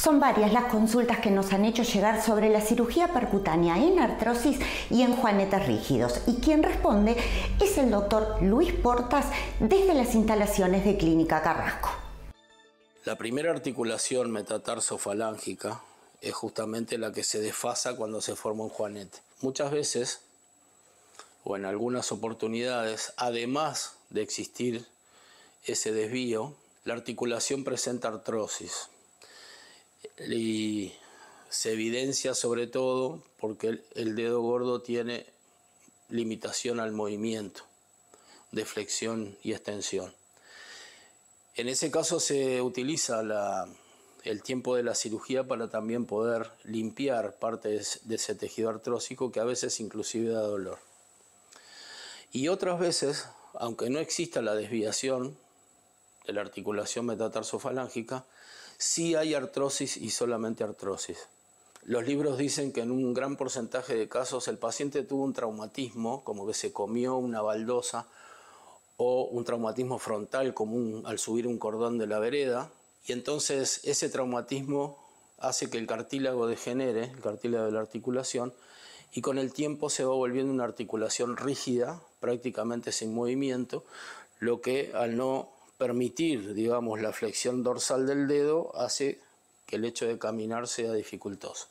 Son varias las consultas que nos han hecho llegar sobre la cirugía percutánea en artrosis y en juanetes rígidos. Y quien responde es el doctor Luis Portas desde las instalaciones de Clínica Carrasco. La primera articulación metatarsofalángica es justamente la que se desfasa cuando se forma un juanete. Muchas veces, o en algunas oportunidades, además de existir ese desvío, la articulación presenta artrosis y se evidencia sobre todo porque el, dedo gordo tiene limitación al movimiento de flexión y extensión. En ese caso se utiliza el tiempo de la cirugía para también poder limpiar parte de ese tejido artrósico que a veces inclusive da dolor. Y otras veces, aunque no exista la desviación de la articulación metatarsofalángica, sí hay artrosis y solamente artrosis. Los libros dicen que en un gran porcentaje de casos el paciente tuvo un traumatismo, como que se comió una baldosa, o un traumatismo frontal común al subir un cordón de la vereda, y entonces ese traumatismo hace que el cartílago degenere, el cartílago de la articulación, y con el tiempo se va volviendo una articulación rígida, prácticamente sin movimiento, lo que al no permitir, digamos, la flexión dorsal del dedo hace que el hecho de caminar sea dificultoso.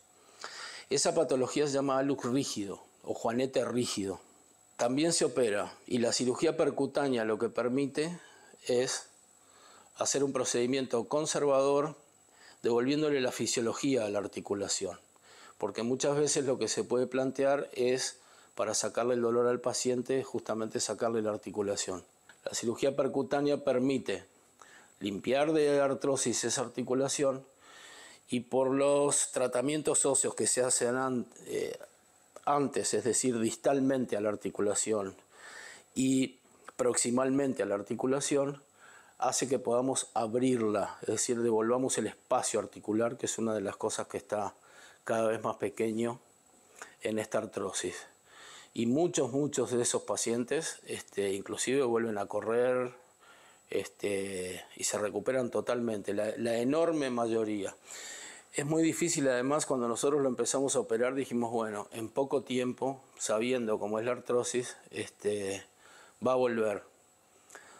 Esa patología se llama alux rígido o juanete rígido. También se opera y la cirugía percutánea lo que permite es hacer un procedimiento conservador devolviéndole la fisiología a la articulación. Porque muchas veces lo que se puede plantear es para sacarle el dolor al paciente justamente sacarle la articulación. La cirugía percutánea permite limpiar de artrosis esa articulación y por los tratamientos óseos que se hacen eh, antes, es decir, distalmente a la articulación y proximalmente a la articulación, hace que podamos abrirla, es decir, devolvamos el espacio articular, que es una de las cosas que está cada vez más pequeño en esta artrosis y muchos, muchos de esos pacientes este, inclusive vuelven a correr este, y se recuperan totalmente, la, enorme mayoría. Es muy difícil además cuando nosotros lo empezamos a operar dijimos, bueno, en poco tiempo, sabiendo cómo es la artrosis, este, va a volver.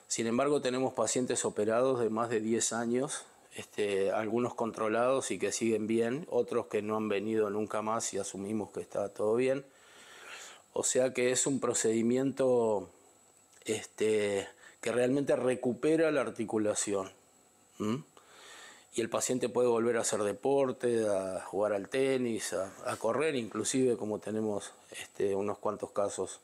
Sin embargo, tenemos pacientes operados de más de 10 años, este, algunos controlados y que siguen bien, otros que no han venido nunca más y asumimos que está todo bien. O sea que es un procedimiento este, que realmente recupera la articulación. Y el paciente puede volver a hacer deporte, a jugar al tenis, a, correr inclusive, como tenemos este, unos cuantos casos